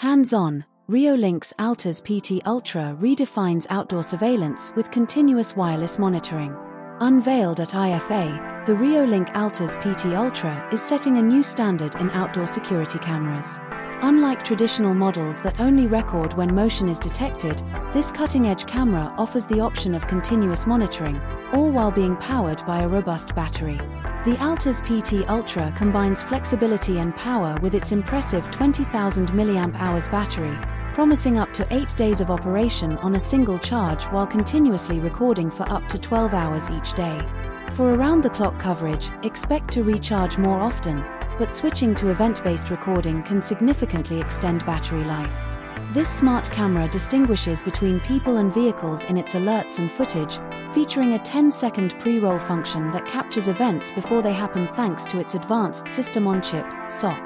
Hands-on, Reolink's Altas PT Ultra redefines outdoor surveillance with continuous wireless monitoring. Unveiled at IFA, the Reolink Altas PT Ultra is setting a new standard in outdoor security cameras. Unlike traditional models that only record when motion is detected, this cutting-edge camera offers the option of continuous monitoring, all while being powered by a robust battery. The Altas PT Ultra combines flexibility and power with its impressive 20,000 mAh battery, promising up to 8 days of operation on a single charge while continuously recording for up to 12 hours each day. For around-the-clock coverage, expect to recharge more often, but switching to event-based recording can significantly extend battery life. This smart camera distinguishes between people and vehicles in its alerts and footage, featuring a 10-second pre-roll function that captures events before they happen thanks to its advanced System-on-Chip (SoC).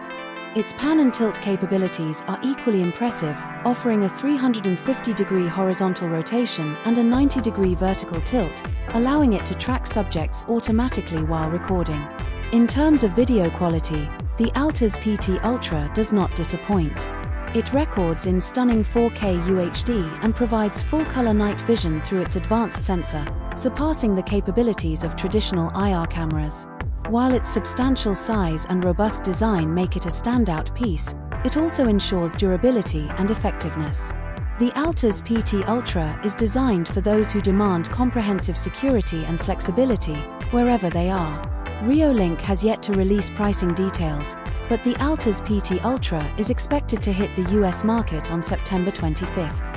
Its pan and tilt capabilities are equally impressive, offering a 350-degree horizontal rotation and a 90-degree vertical tilt, allowing it to track subjects automatically while recording. In terms of video quality, the Altas PT Ultra does not disappoint. It records in stunning 4K UHD and provides full-color night vision through its advanced sensor, surpassing the capabilities of traditional IR cameras. While its substantial size and robust design make it a standout piece, it also ensures durability and effectiveness. The Altas PT Ultra is designed for those who demand comprehensive security and flexibility, wherever they are. Reolink has yet to release pricing details, but the Altas PT Ultra is expected to hit the US market on September 25.